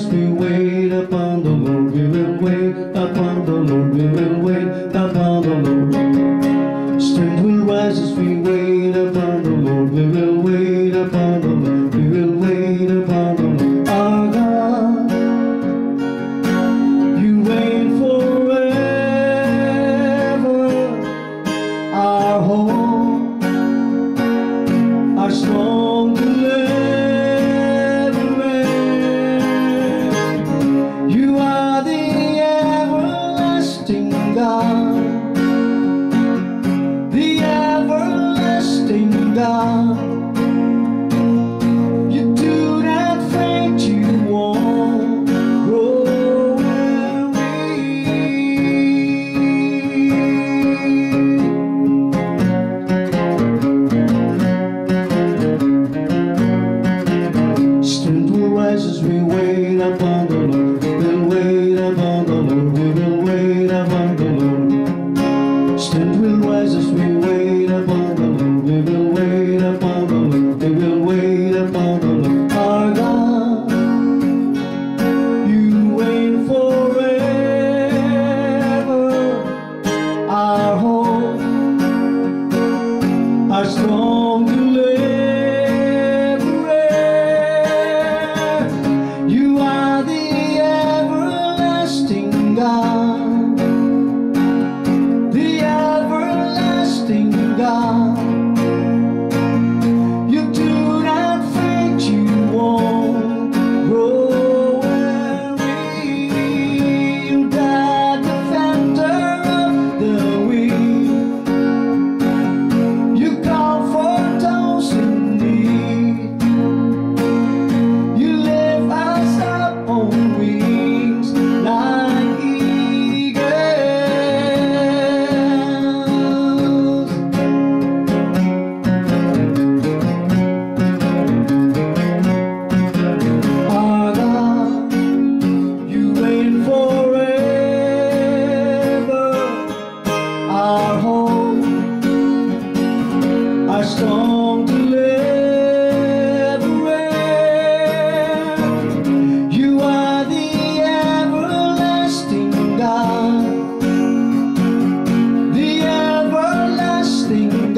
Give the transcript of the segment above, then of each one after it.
as we wait upon the Lord, we will wait upon the Lord, we will wait upon the Lord. Strength will rise as we wait upon the Lord, we will wait upon the Lord, we will wait upon the Lord. Our God, you reign forever, our hope, our strong. Strength will rise as we 装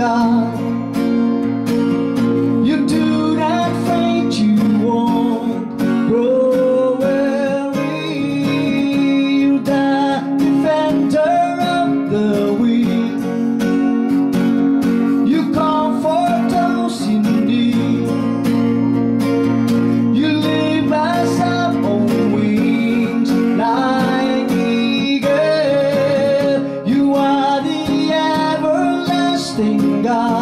God. God.